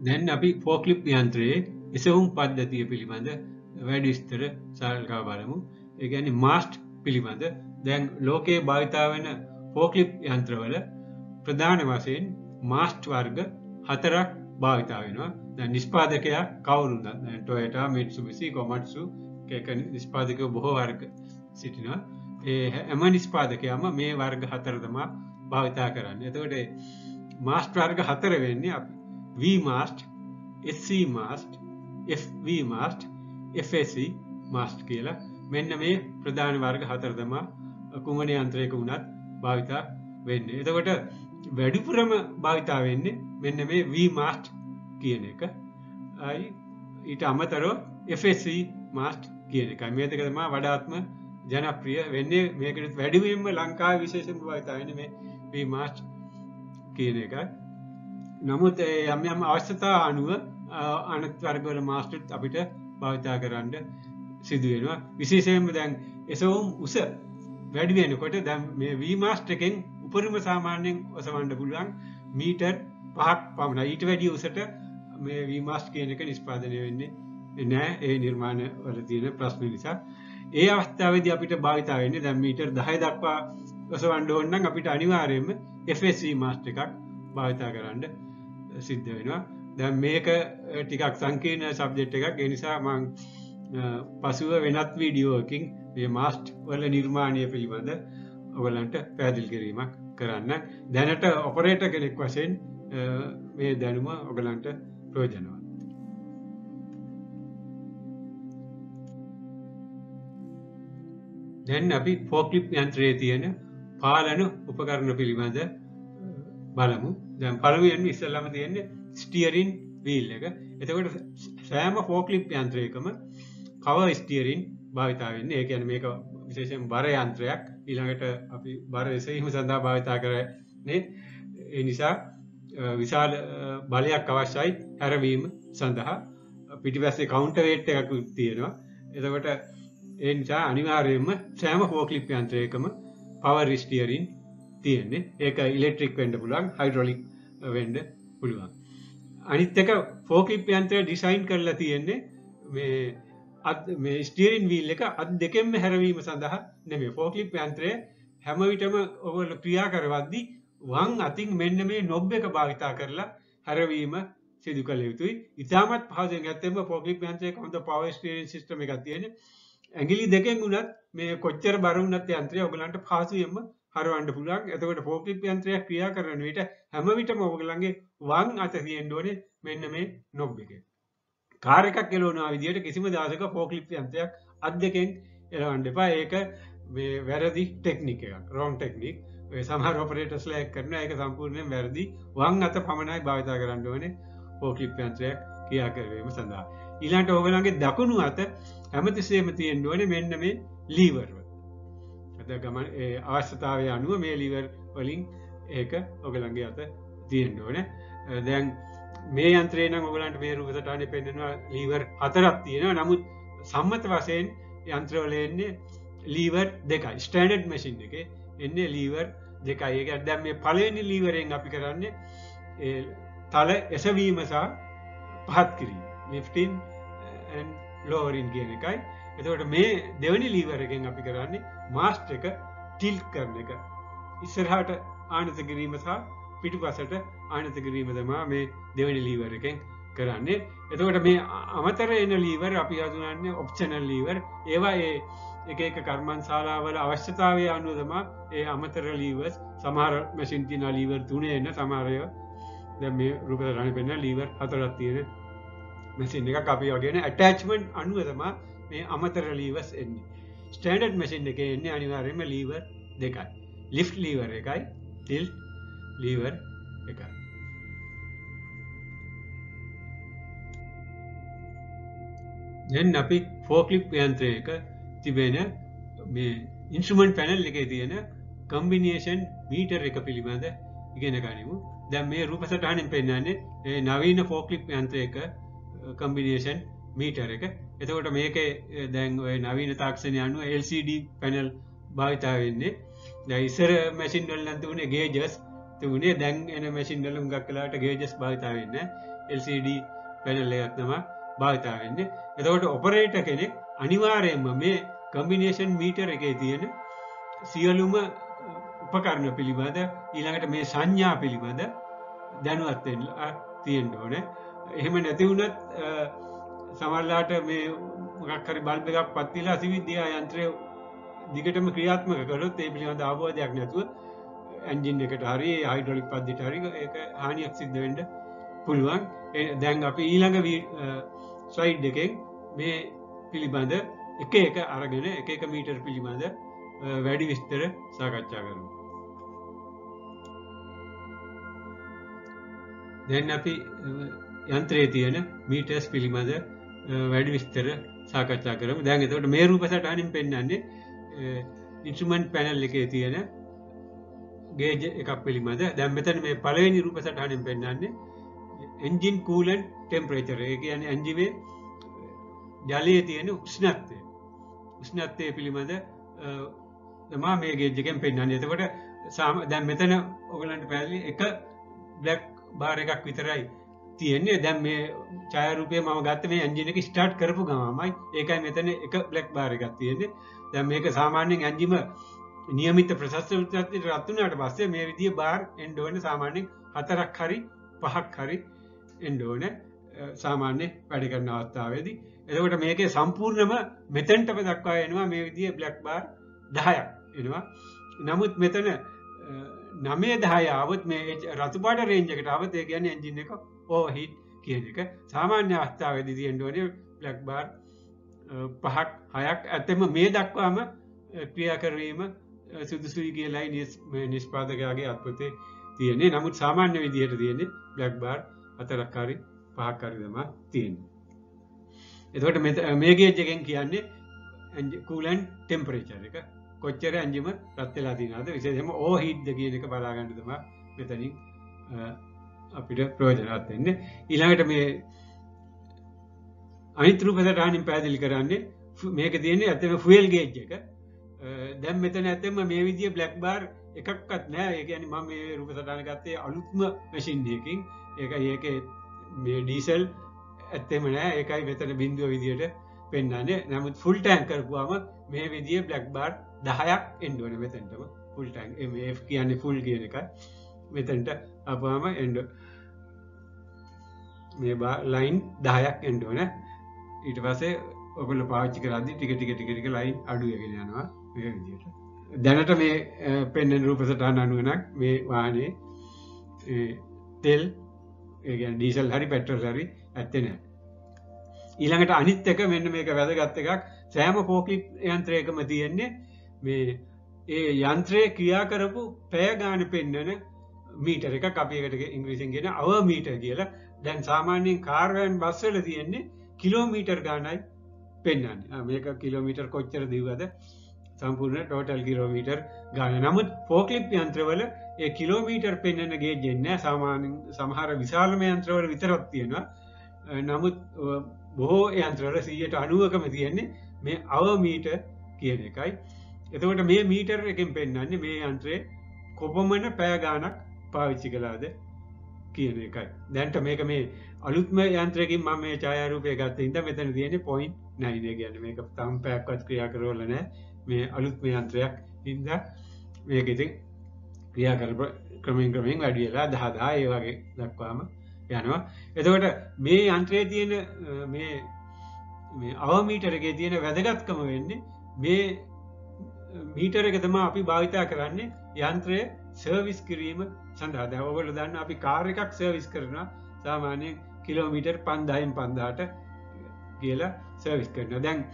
දැන් අපි ෆෝක්ලිප් යන්ත්‍රයේ එසවුම් පද්ධතිය පිළිබඳ වැඩි විස්තර සාකච්ඡා බලමු. ඒ කියන්නේ මාස්ට් පිළිබඳ දැන් ලෝකයේ භාවිතා වෙන ෆෝක්ලිප් යන්ත්‍රවල ප්‍රධාන වශයෙන් මාස්ට් වර්ග හතරක් භාවිතා වෙනවා. දැන් නිෂ්පාදකයා කවුරුන්ද? දැන් Toyota, Mitsubishi, Komatsu කේක නිෂ්පාදකයෝ බොහෝ වර්ග සිටිනවා. එම නිස්පාදකයම මේ වර්ග හතර තමා භාවිතා කරන්න. එතකොට මාස්ට් වර්ග හතර වෙන්නේ අප V mast, SC mast, FV mast, FSC mast කියලා මෙන්න මේ ප්‍රධාන වර්ග හතර තමා කුමන යන්ත්‍රයක වුණත් භාවිතා වෙන්න. එතකොට වැඩිපුරම භාවිතා වෙන්නේ මෙන්න මේ වී මාස්ට් කියන එක. අයි ඊට අමතරව FSC මාස්ට් කියන එකයි. මේ දෙක තමයි වඩාත්ම ජනප්‍රිය වෙන්නේ මේකට වැඩිවෙන්ම ලංකාවේ විශේෂයෙන්ම භාවිතා වෙන්නේ මේ වී මාස්ට් කියන එකයි. නමුත් යම් යම් අවශ්‍යතා අනුව අනත් වර්ගවල මාස්ටර්ත් අපිට භාවිතා කරන්න සිදුවෙනවා විශේෂයෙන්ම දැන් එසවුම් උස වැඩි වෙනකොට දැන් මේ වී මාස්ට් එකෙන් උපරිම සාමාන්‍යයෙන් ඔසවන්න පුළුවන් මීටර් පහක් පමණ ඊට වැඩි උසට මේ වී මාස්ට් කියන එක නිෂ්පාදනය වෙන්නේ නෑ ඒ නිර්මාණ වල තියෙන ප්‍රශ්න නිසා. ඒ අවස්ථාවේදී අපිට භාවිතා වෙන්නේ දැන් මීටර් 10 දක්වා ඔසවන්න ඕන නම් අපිට අනිවාර්යයෙන්ම FSC මාස්ට් එකක් භාවිතා කරන්න සිද්ධ වෙනවා. දැන් මේක ටිකක් සංකීර්ණ සබ්ජෙක්ට් එකක්. ඒ නිසා මං පසුව වෙනත් වීඩියෝකින් මේ මාස්ට් වල නිර්මාණය පිළිබඳ ඔගලන්ට පැදිල් කිරීමක් කරන්න. දැනට ඔපරේට කෙනෙක් වශයෙන් මේ දැනුම ඔගලන්ට ප්‍රෝජනවත්. දැන් අපි ෆෝක්ලිප් යන්ත්‍රයේ තියෙන පාලන උපකරණ පිළිබඳ බලමු දැන් පළවෙනිම ඉස්සෙල්ලාම තියෙන්නේ ස්ටියරින් වීල් එක. එතකොට සෑම ෆෝක්ලිප් යන්ත්‍රයකම කව ස්ටියරින් භාවිතා වෙන්නේ. ඒ කියන්නේ මේක විශේෂයෙන් බර යන්ත්‍රයක්. ඊළඟට අපි බර එසවීම සඳහා භාවිතා කරන්නේ. ඒ නිසා විශාල බලයක් අවශ්‍යයි හැරවීම සඳහා. පිටිපස්සේ කවුන්ටර් වේට් එකක් තියෙනවා. එතකොට ඒ නිසා අනිවාර්යයෙන්ම සෑම ෆෝක්ලිප් යන්ත්‍රයකම පවර් ස්ටියරින් තියෙන්නේ. ඒක ඉලෙක්ට්‍රික් වෙන්න පුළුවන්, හයිඩ්‍රොලික් වෙන්න පුළුවන්. අනිත් එක ෆෝක්ලිප් යන්ත්‍රය ඩිසයින් කරලා තියෙන්නේ මේ අත් මේ ස්ටියරින් වීල් එක අත් දෙකෙන්ම හැරවීම සඳහා නෙමෙයි. ෆෝක්ලිප් යන්ත්‍රය හැම විටම ඔයගොල්ලෝ ක්‍රියා කරවද්දී වම් අතින් මෙන්න මේ නොබ් එක භාවිතා කරලා හැරවීම සිදු කළ යුතුයි. ඉතාමත් පහසුවෙන් ඇත්තෙම ෆෝක්ලිප් යන්ත්‍රයක හොඳ පවර් ස්ටියරින් සිස්ටම් එකක් තියෙන්නේ. ඇඟිලි දෙකෙන් උනත් මේ කොච්චර බර වුණත් යන්ත්‍රය ඔයගලන්ට පහසුවෙන්ම හරවන්න පුළුවන්. එතකොට ෆෝක්ලිප් යන්ත්‍රයක් ක්‍රියා කරන විට හැම විටම ඔයගලන්ගේ වම් අත තියෙන්න ඕනේ මෙන්න මේ නොබ් එකේ. කාර් එකක් එලවනවා විදිහට කිසිම දවසක ෆෝක්ලිප් යන්ත්‍රයක් අත් දෙකෙන් එලවන්න එපා. ඒක මේ වැරදි ටෙක්නික් එකක්. Wrong technique. ඔය සමහර ඔපරේටර්ස්ලා ඒක කරනවා. ඒක සම්පූර්ණයෙන් වැරදි. වම් අත පමණයි භාවිත කරන්න ඕනේ ෆෝක්ලිප් යන්ත්‍රයක් ක්‍රියා කරවීම සඳහා. ඊළඟට ඔයගලන්ගේ දකුණු අත හැමතිස්සෙම තියෙන්න ඕනේ මෙන්න මේ ලීවර් අද ගමන් අවශ්‍යතාවය අනුව මේ ලිවර් වලින් ඒක ඔගලන්ගේ අත තියෙන්න ඕන දැන් මේ යන්ත්‍රේන ඔගලන්ට මේ රූපසටානය පෙන්නවා ලීවර් හතරක් තියෙන නමුත් සම්මත වසයෙන් යන්ත්‍රවලෙන්නේ ලීවර් දෙකයි ස්ටෑඩඩ් මැසින් එක එන්නේ ලීවර් දෙකයි. ඒක දැම් මේ පලවෙනි ලීවරෙන් අපි කරන්නේ තල එසවීමසා පහත් කිරීම. ලිෆ්ටින් ලෝවරින් කියන එකයි. එතවට මේ දෙවනි ලීවරගෙන් අපි කරන්නේ මාස්ට් එක ටිල් කරන එක. ඉස්සරහට ආනත කිරීම සහ පිටු පසට ආනත කිරීම තමා මේ දෙවනි ලීවර එකෙන් කරන්නේ. එතකොට මේ අමතර එන ලීවර් අපි හඳුනන්නේ ඔප්ෂනල් ලීවර් ඒවා ඒ එක එක කර්මන් ශාලාවල අවශ්‍යතාවය අනුව තමා ඒ අමතර ලීවර්ස් සමහර මැසින් තින ලීවර් තුනේ එන්න සමහරය දැ මේ රූප රණ පෙන්න්න ලීවර් හතරත් තියෙන මැසින් එක අපි වගෙන ඇටච්මන්් අනුව තමා මේ අමතර ලීවස් එන්නේ. ස්ටන්ඩඩ් මැසින් එක එන්නේ අනිවාර්යම ලීවර් දෙකයි. ලිෆ් ලීවර් එකයි ටිල් ලීවර් එකයි. දැන් අපි ෆෝක්ලිප් යන්ත්‍රයක තිබෙන මේ ඉන්ස්ට්‍රමන්ට් පැනල් එකේ තියෙන කම්බිනේෂන් මීටර් එක පිළිබඳ ඉගෙන ගනිමු. දැන් මේ රූපසටහනින් පෙන්වන්නේ නවීන ෆෝක්ලිප් යන්ත්‍රයක කම්බිනේෂන් මීටර් එක. එතකොට මේක දැන් ඔය නවීන තාක්ෂණය අනුව LCD පැනල් භාවිතා වෙන්නේ. දැන් ඉස්සර මැෂින් වල නම් තිබුණේ ගේජස් තිබුණේ දැන් එන මැෂින් වල හුඟක් වෙලාවට ගේජස් භාවිතා වෙන්නේ LCD පැනල් එකක් තමයි භාවිතා වෙන්නේ. එතකොට ඔපරේටර් කෙනෙක් අනිවාර්යයෙන්ම මේ කම්බිනේෂන් මීටර් එකේ තියෙන සියලුම උපකරණ පිළිබඳ ඊළඟට මේ සංඥා පිළිබඳ දැනුවත් වෙන්න තියෙන්න ඕනේ. එහෙම නැති වුණත් සමල්ලාට මේ මොකක්හරි බල්බ එකක් පත්තිලා සිවිද්‍යා යන්ත්‍රය දිගටම ක්‍රියාත්මක කළොත් ඒ පිළිබඳ අවබෝධයක් නැතුව ඇන්ජින් එකට හරි හයිඩොලික් පද්දිට හරි එක හානියක් සිද්ධ වෙන්න පුළුවන්. දැන් අපි ඊළඟ ස්ලයිඩ් එකෙන් මේ පිළිබඳ එක එක අරගෙන එක එක මීටර් පිළිබඳ වැඩි විස්තර සාකච්ඡා කරමු. දැන් අපි යන්ත්‍රයේ තියෙන මීටර්ස් පිළිබඳ වැඩි විස්තර සාකච්ඡා කරමු. දැන් එතකොට මේ රූප සටහනින් පෙන්වන්නේ ඉන්ස්ට්‍රුමන්ට් පැනල් එකේ තියෙන ගේජ් එකක් පිළිබඳ. දැන් මෙතන මේ පළවෙනි රූප සටහනින් පෙන්වන්නේ එන්ජින් කූලන්ට් ටෙම්පරේචර්. ඒ කියන්නේ එන්ජිමේ ජලයේ තියෙන උෂ්ණත්වය. උෂ්ණත්වය පිළිබඳ තමා මේ ගේජ් එකෙන් පෙන්වන්නේ. එතකොට දැන් මෙතන ඔයගලන්ට පැහැදිලි එක බ්ලැක් බාර් එකක් විතරයි තියෙන්නේ. දැන් මේ ඡායාරූපය මම ගත්ත මේ එන්ජින් එක ස්ටාර්ට් කරපු ගමමයි. ඒකයි මෙතන එක බ්ලැක් බාර් එකක් තියෙන්නේ. දැන් මේක සාමාන්‍යයෙන් එන්ජිම නියමිත ප්‍රශස්ත විද්‍යාත්මක රත් වුණාට පස්සේ මේ විදිය බාර් එන්න ඕනේ. සාමාන්‍යයෙන් හතරක් හරි පහක් හරි එන්න ඕනේ. සාමාන්‍ය වැඩ කරන අවස්ථාවේදී. එතකොට මේකේ සම්පූර්ණම මෙතෙන්ටම දක්වා එනවා මේ විදිය බ්ලැක් බාර් 10ක් එනවා. නමුත් මෙතන නමේ දහය ආවත් මේ රතුපාට රේන්ජකට අවත් ඒ කියන්නේ එන්ජින් එක ඕහිට් කියන එක. සාමාන්‍ය අවස්ථාවේදී තියෙන්න ඕනේ බ්ලැක් බාර් පහක් හයක් ඇත්තම මේ දක්වාම ක්‍රියා කරවීම සුදුසුයි කියලායි නිෂ්පාදකයාගේ අත්පොතේ තියෙන්නේ. නමුත් සාමාන්‍ය විදිහට තියෙන්නේ බ්ලැක් බාර් හතරක් හරි පහක් හරි තමයි තියෙන්නේ. එතකොට මේ ගේජ් එකෙන් කියන්නේ කූලන් ටෙම්පරේචර් එක. කොච්චර ඇන්ජිම රත් වෙලා තියෙනවද? විශේෂයෙන්ම ඕහිට්ද කියන එක බලා ගන්න තමයි මෙතනින් අපිට ප්‍රයෝජනවත් වෙන්නේ. ඊළඟට මේ අනිත් රූප සටහනින් පැහැදිලි කරන්නේ මේක තියෙන්නේ ඇත්තම ෆුවල් ගේජ් එක. දැන් මෙතන ඇත්තම මේ විදිය බ්ලැක් බාර් එකක්වත් නෑ. ඒ කියන්නේ මම මේ රූප සටහන ගත්තේ අලුත්ම මැෂින් එකකින්. ඒක ඒකේ මේ ඩීසල් ඇත්තෙම නෑ. ඒකයි මෙතන බිඳුව විදියට පෙන්වන්නේ. නමුත් ෆුල් ටැන්ක් කරපුවාම මේ විදිය බ්ලැක් බාර් දහයක් එන්ඩුවන මෙතැන්ටම. ෆුල් ටැන් එ කියන්නේ ෆුල් කියන එක මෙතැන්ට අපාම එන්ඩ මේ බා ලයින් දහයක් එන්ඩුවන ඊට පසේ ඔකල පාච්චි කරදදි ටික ටික ටිකටික ලයින් අඩුවගෙන යනවා මේ විදියට. දැනට මේ පෙන්නෙන් රූපසටහන් අනුවනක් මේ වානේ තෙල් ඒ ඩීසල් හරි පෙට්‍රල් හරි ඇත්තෙන ඊළඟට අනිත් එක මෙන්න මේක වැදගත්ත එකක්. සෑම පෝකලිප් යන්ත්‍රයකම තියෙන්නේ මේ ඒ යන්ත්‍රය ක්‍රියා කරපු පෑ ගාන පෙන්න්නන මීටර එක අපියකට ඉංග්‍රීසින් ගෙන අව මීට කියලා. දැන් සාමාන්‍යයෙන් කාර්වයන් බස්වල තියෙන්නේ කිලෝමීටර් ගානයි පෙන්න්න මේක කිලෝමීටර් කොච්චර දීවද සම්පූර්ණ ටෝටල් කිලෝමීටර් ගාන. නමුත් පෝකලිප් යන්ත්‍රවල ඒ කිලෝමීටර් පෙන්න්නන ගේ ජෙන්න සාමාන්‍ය සමහර විශාලම යන්ත්‍රවල විතරත් තියෙනවා. නමුත් බොහෝ යන්ත්‍රවල සීයට අනුවකම තියෙන්නේ මේ අවමීට කියන එකයි. එතකොට මේ මීටර් එකින් පෙන්න්නන්නේ මේ යන්ත්‍රයේ කොපමන පෑගානක් පාවිච්චි කලාද කියන එකයි. දැන්ට මේක මේ අලුත්ම යන්ත්‍රකින් ම මේ චායරූපය ගත්ත ඉද මෙතන තියෙන පොයින්් නයින ගැන මේක තම් පැක්වත් ක්‍රියා කරෝලන මේ අලුත්ම යන්ත්‍රයක් හින්ද මේක ඉතින් ක්‍රියා කර ක්‍රමින් ක්‍රමින් වැඩියලා දහදා ඒ වගේ දක්වාම යනවා. එතකොට මේ යන්ත්‍රය තියෙන මේ අවමීටරගේ තියෙන වැදගත්කම වෙන්නේ මේ මීටර එක තම අපි භාවිතා කරන්නේ යන්ත්‍රය සර්විස් කිරීම සඳහා. දැවවල දන්න අපි කාර එකක් සර්විස් කරන සාමානය කිලෝමීටර් පන්දායිම් පන්දාට කියලා සර්විස් කරන දැන්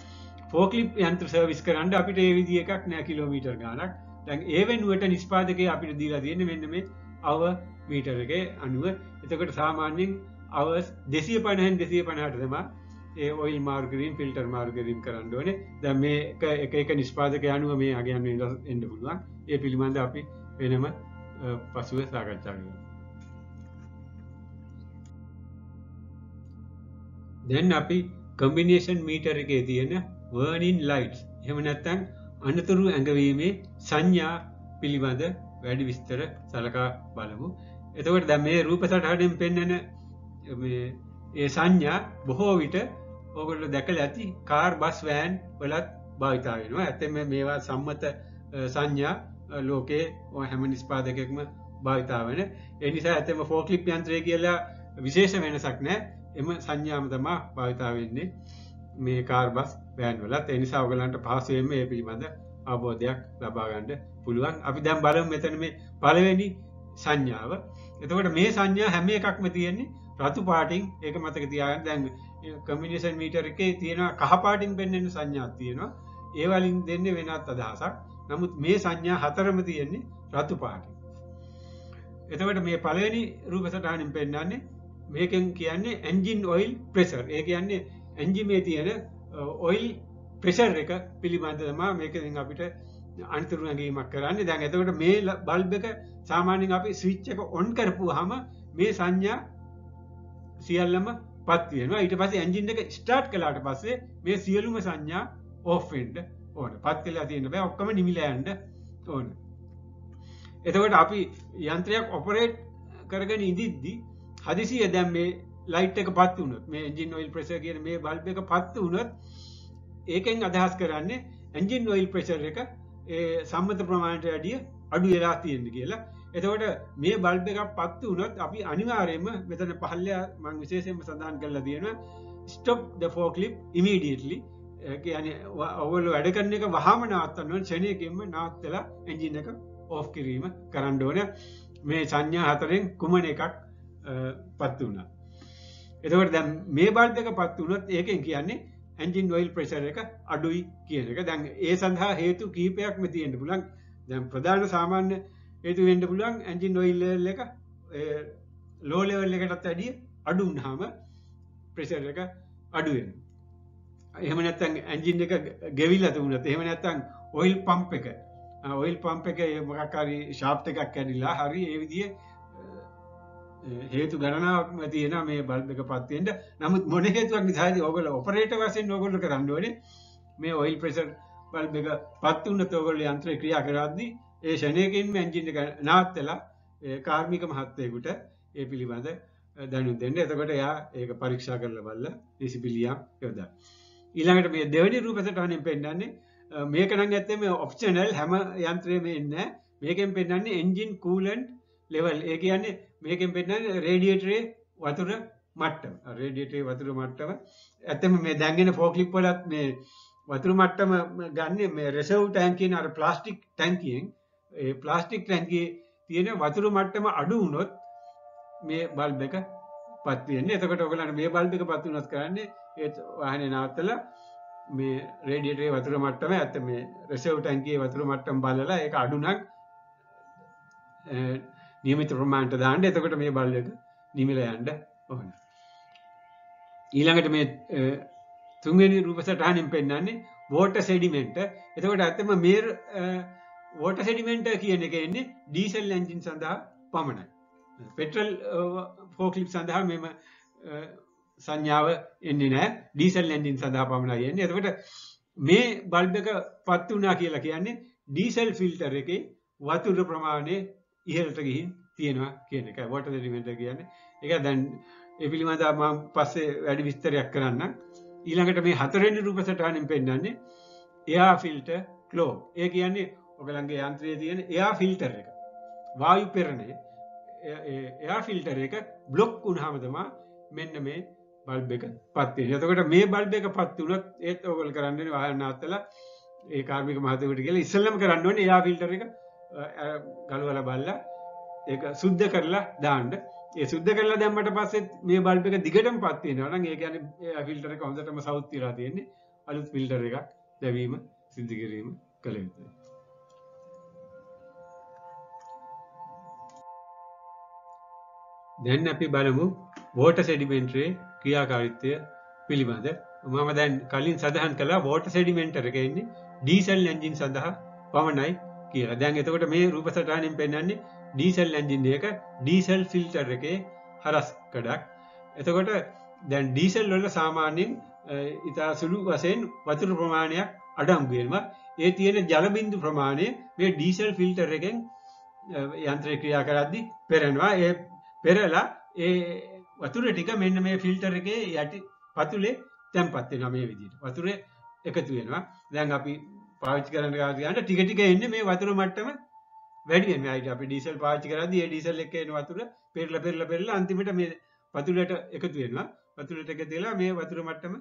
ෆෝකලිප් යන්ත්‍ර සර්විස් කරන්න අපිට ඒවිදි එකක් නෑ කිලෝමීටර් ගානක් දැන් ඒ වෙනුවට නිස්පාදක අපිට දීලා තියෙන මෙන්න මේ අව මීටරගේ අනුව එතකට සාමාන්‍යෙන් අවස් දෙසිය පණහැන් දෙසිය පණහට තමා ඒ ඔයිල් මාර්ගරීම් ෆිල්ටර් මාර්ගරීම් කරන්න ඕන. ද මේ එක එක නිස්පාදක යනුව මේ අගයන්න එන්න පුළුවන්. ඒ පිළිබඳ අපි වෙනම පසුව සාකච්ඡා කර දැන් අපි කම්බිනේෂන් මීටර එකේ තියෙන වර්නින් ලයිට් එහම නැත්තැන් අනතුරු ඇඟවීමේ සංඥා පිළිබඳ වැඩි විස්තර සලකා බලමු. එතකට දැ මේ රූප සටහඩෙන් පෙන්න්නන ඒ සංඥා බොහෝ විට ඕගොල්ල දැකල ඇති කාර් බස් වෑන් වලත් භාවිතාවෙනවා ඇතම මේවා සම්මත සංඥා ලෝකේ ඕ හැම නිස්පාදකෙක්ම භාවිතාවන එනිසා ඇතම ෆෝකලිප් යන්ත්‍රය කියලා විශේෂ වෙනසක් නෑ එම සංඥාම තමා භාවිතාවන්නේ මේ කාර්බස් බෑන් වලත්. එනිසා ඔගලන්ට පහසුවෙන්ම ඒ පිළිබඳ අවබෝධයක් ලබාගන්න පුළුවන්. අපි දැම් බලම් මෙතන මේ පළවෙනි සංඥාව. එතකොට මේ සංඥා හැම එකක්ම තියෙන්නේ රතු පාටිං ඒක මතක තියාගන්න. දැන් කමිනිසන් මීටර එකේ තියෙන කහපාටින් පෙන්නෙන සංඥාත් තියෙනවා. ඒවලින් දෙන්න වෙනත් අදහසක්. නමුත් මේ සංඥා හතරම තියෙන්නේ රතු පාටි එතකට මේ පලවෙනි රූපසටහනින් පෙන්න්නන්නේ මේකෙන් කියන්නේ ඇන්ජින් ඔයිල් ප්‍රෙසර් ඒ කියන්නේ ඇන්ජිමේ තියෙන uh, ඔයිල් ප්‍රෙෂර් එක පිළිබඳතමා මේකෙන් අපිට අන්තුරුවගේමක් කරන්න. දැන් එතකට මේ බල්බ එක සාමාන්‍යෙන් අපි ස්විච්ච එක ඔන් කරපු හම මේ සංඥා සියල්ලම පත්වයෙනවා ඊට පස ඇන්ජින් එක ස්ටාර්ට් කලාට පස්සේ මේ සියලුම සංඥා ඕෆෙන්ඩ ඕන. පත් කලා තියෙන බෑ. ඔක්කම නිමිලෑන්ඩ ඕන. එතකට අපි යන්ත්‍රයක් ඔපරේට් කරගෙන ඉදිද්දි හදිසිය දැම් මේ ලයිට් එක පත් වුණත් මේ එන්ජින් ඔයිල් ප්‍රෙස කියන මේ බල්බ එක පත්ත වුණත් ඒකෙන් අදහස් කරන්නේ ඇන්ජින් ඔයිල් ප්‍රෙෂර් එක සම්මත ප්‍රමාණයට අඩිය අඩු වෙලා තියෙන්න්න කියලා. එතවට මේ බල්බ එකක් පත්තු වනොත් අපි අනිවාරයම මෙතන පහල්ලය මං විශේෂයෙන්ම සඳහන් කරලා තියෙන ස්ටොප් ද ෆෝකලිප් ඉමීඩියටලි කියන ඔවල වැඩ කරන එක වහම නවත්තන්නුවන් ෂණයකෙන්ම නාත්තලා එජින එක ඕෆ් කිරීම කරන්න ඕන. මේ සංඥා හතරෙන් කුමන එකක් පත්තු වුණා එතකට දැම් මේ බල්දක පත් වනොත් ඒකෙන් කියන්නේ ඇන්ජින් ඔයිල් ප්‍රෙසර එක අඩුයි කියන එක. දැන් ඒ සඳහා හේතු කීපයක්ම තියෙන්ට පුලන් දැම් ප්‍රධාන සාමාන්‍ය ඒතු වෙන්ඩ පුලන් ඇන්ජින් නොයිල්ල එක ලෝලෙවල් එකටත් ඇඩිය අඩුන්හාම ප්‍රෙසර් එක අඩුවෙන් එහම නැත්තන් ඇන්ජින් එක ගෙවිල් ඇතුුණත් එහෙම නැත්තන් ඔයිල් පම්ප එක ඔයිල් පම්ප එක මොකක්කාරි ශාප්ත එකක් කැඩිලා හරි ඒවිදිිය හේතු ගණනාවක්ම තියෙන මේ බල්බක පත්තියෙන්ට නමුත් මොන හේතුවක් නිසාද ඔගල ඔපරේට වසෙන් නොගොල කරන්නඩුවන මේ ඔයිල් ප්‍රෙසර් බල්බ එක පත්වන්න තෝගොල්ල යන්ත්‍රය ක්‍රියා කරද්දී ඒ ෂණයකින් මැංජින නාත්තලා කාර්මික මහත්තයකුට ඒ පිළිබඳ දැනු දෙන්න. එතකොට එයා ඒක පරීක්ෂා කරල බල්ල නිසිපිලියම් යොද. ඊළඟට මේ දෙවනි රූපසටහනින් පෙන්න්නන්නේ මේකනං ඇත්තම ඔප්ෂනල් හැම යන්ත්‍රයම එන්න මේකෙන් පෙන්න්නන්නේ එන්ජින් කූලන්් ලෙවල් ඒ කියන්නේ මේකෙන් පෙන්න්න රේඩියටරේ වතුර මට්ටම. රේඩියටේ වතුර මට්ටම. ඇතම මේ දැන්ගෙන ෆෝකලිප්පලත් මේ වතුර මට්ටම ගන්න මේ රෙසව් ටැන්කින් අර ප්ලාස්ටික් ටැන්කියෙන් ඒ ප්ලාස්ටික් ටැන්ගේ තියෙන වතුරු මට්ටම අඩු වුණොත් මේ බල්බ එක පත්වයන්නේ එතකට ඔකලන්න මේ බල්බික පත්වනොත් කරන්නේ ඒත් වාහන නාත්තල මේ රේඩියටේ වතුර මට්ටම ඇත මේ රෙසව් ටැන්ගේ වතුර මට්ටම් බලලා එක අඩුනක් නියමිත ප්‍රමාන්ට දාන්ට එතකොට මේ බල්ලක නිමිල යන්ඩ ඕන. ඊළඟට මේ තුන්වෙනි රූපසටහනින් පෙන්න්නන්නේ වෝට සෙඩිමෙන්ට එතකොට ඇත්තම මේර් වෝට සෙඩිමෙන්ට කියන එක එන්නේ ඩීසල් ඇන්ජින් සඳහා පමණයි. පෙට්‍රල් ෆෝකලිප් සඳහා මෙම සංඥාව එන්නේ නෑ ඩීසල් ඇන්ජින් සඳහා පමණ යන්නේ එතකට මේ බල්බ එක පත් වනා කියලා කියන්නේ ඩීසල් ෆිල්ටර් එක වතුර ප්‍රමාණය ඉහලට ගිහින් තියෙනවා කියන එක වොට දෙලිමෙන්ට කියන්න. එක දැන් එපිළිමද ම පස්සේ වැඩි විස්තරයක් කරන්න ඊළඟට මේ හතරෙන්න්න රූපසටහනින් පෙන්න්නන්නේ එයා ෆිල්ට කලෝ ඒ කියන්නේ ඔගලන්ගේ යන්ත්‍රය තියෙන එයා ෆිල්ටර් එක. වායු පෙරණය. එයා ෆිල්ටර එක බ්ලොක් උන්හමතමා මෙන්න මේ බල්බ එක පත්වේ යතකට මේ බල්බ එක පත් වනත් ඒත් ඔගල් කරන්න වාහන අත්තල ඒ කාර්මික මහතකට කියල ඉස්සල්ලම කරන්නවන එයා ෆිල්ටර එක. ගලවල බල්ලා ඒ සුද්ධ කරලා දාන්ඩ ඒ සුද්ද කරලා දැම්මට පස්සෙත් මේ බල්ප එක දිගටම පත්තිය නන ඒ ගැන ෆිල්ටර කොන්සටම සෞත්තිරා තියෙන්නේ. අලුත් ෆිල්ටර එකක් දැවීම සිද්ධ කිරීම කළ යුතුයි. දැන් අපි බලමු වෝට සෙඩිමෙන්ට්‍රේ ක්‍රියාකාරිත්වය පිළිබඳ. මම දැන් කලින් සඳහන් කලා වෝට සෙඩිමෙන්ටර එකන්නේ ඩීසල් ඇන්ජින් සඳහා පමණයි. කියලා. දැන් එතකොට මේ රූපසටානින් පෙන්න්නන්නේ ඩීසල් ඇන්ජින් එක ඩීසල් ෆිල්ටර් එකේ හරස් කඩක්. එතකොට දැන් ඩීසල් වල සාමාන්‍යෙන් ඉතා සුළු වසයෙන් වතුර ප්‍රමාණයක් අඩම්ගේම ඒ තියෙන ජලබින්දු ප්‍රමාණය මේ ඩීසල් ෆිල්ටර් එකෙන් යන්ත්‍රය ක්‍රියා කරද්දි පෙරෙනවා. ඒ පෙරලා ඒ වතුර ටික මෙන්න මේ ෆිල්ටර් එකේ යටි පතුලේ තැන්පත්වෙන මේ විදිට වතුර එකතු වෙනවා. දැන් අපි පාච්චි කරන්න ගාතියන්ට ටික ටික එන්න මේ වතුර මට්ටම වැඩියෙන් අයිට අපි ඩීසල් පාචි කරද ඩීසල් එකන වතුර පෙරල පෙරල පෙරල අන්තිමට මේ වතුරට එකතු වෙනවා. වතුරට එක දෙලා මේ වතුර මට්ටම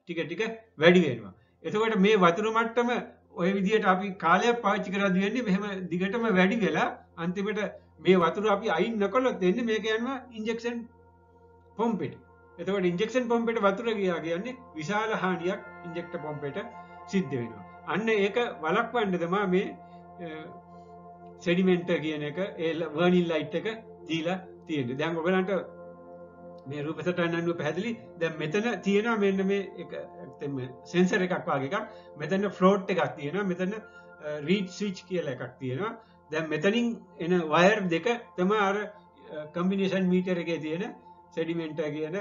ටික ටික වැඩි වෙනවා. එතකොට මේ වතුර මට්ටම ඔය විදියට අපි කාලයක් පාච්චි කරද වෙන්නේ මෙහෙම දිගටම වැඩි වෙලා අන්තිමට මේ වතුර අපි අයින් නොකොලොත් දෙන්න මේක යනවා ඉන්ජෙක්ෂන් පොම්පෙට. එතකට ඉන්ජෙක්ෂන් පොම්පෙට වතුර ගියා කියන්නේ විශාල හානියක් ඉන්ජෙක්ට පොම්පෙට සිද්ධ වෙනවා. අන්න ඒක වලක් වන්නදමා මේ සෙඩිමෙන්ටර් කියන එක ඒ වර්නිල් ලයිට් එක දීලා තියෙන්නේ. දැන් ඔයගලන්ට මේ රූප සටහන අනුව පැහැදිලි. දැන් මෙතන තියෙනවා මෙන්න මේ එක ඇත්තෙම සෙන්සර් එකක් වගේ එකක්. මෙතන ෆ්ලෝට් එකක් තියෙනවා. මෙතන රීඩ් ස්විච් කියලා එකක් තියෙනවා. දැන් මෙතනින් එන වයර් දෙක තමයි අර කම්බිනේෂන් මීටර් එකේ තියෙන සෙඩිමෙන්ටර් කියන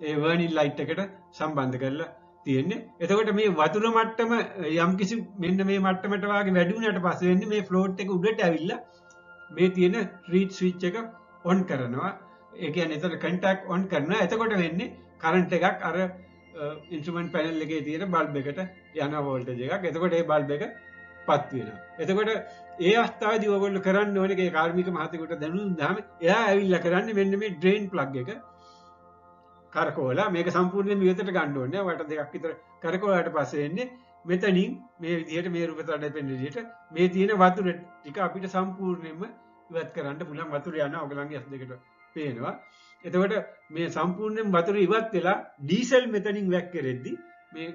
ඒ වර්නිල් ලයිට් එකට සම්බන්ධ කරලා තියෙන්නේ. එතකොට මේ වතුර මට්ටම යම්කිසි මෙන්න මේ මට්ටමට වාගේ වැඩි වුණාට පස්සේ වෙන්නේ මේ ෆ්ලෝට් එක උඩට ඇවිල්ලා මේ තියෙන රීඩ් ස්විච් එක ඔන් කරනවා. ඒ කියන්නේ එතන කන්ටැක්ට් ඔන් කරනවා. එතකොට වෙන්නේ කරන්ට් එකක් අර ඉන්ස්ට්‍රුමන්ට් පැනල් එකේ තියෙන බල්බ් එකට යන වෝල්ටේජ් එකක්. එතකොට ඒ බල්බ් එක පත් වෙනවා. එතකොට ඒ අවස්ථාවේදී ඔයගොල්ලෝ කරන්න ඕනේ ඒ කාර්මික මහතෙකුට දැනුම් දාම එයා ඇවිල්ලා කරන්නේ මෙන්න මේ ඩ්‍රේන් ප්ලග් එක කරකෝලා මේක සම්පූර්ණයෙන් ඉවතට ගන්න ඕනේ. වට දෙකක් විතර කරකෝලාට පස්සේ එන්නේ මෙතනින් මේ විදිහට මේ රූප තඩේ පෙන්න විදිහට මේ තියෙන වතුර ටික අපිට සම්පූර්ණයෙන්ම ඉවත් කරන්න පුළුවන් වතුර යනවා ඔයගලන්ගේ ඇස් දෙකට පේනවා. එතකොට මේ සම්පූර්ණයෙන් වතුර ඉවත් වෙලා ඩීසල් මෙතනින් වැක් කෙරෙද්දි මේ